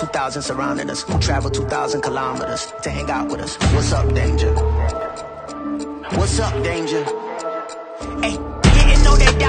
2,000 surrounding us, who traveled 2,000 kilometers to hang out with us. What's up, danger? What's up, danger? Hey, didn't know that.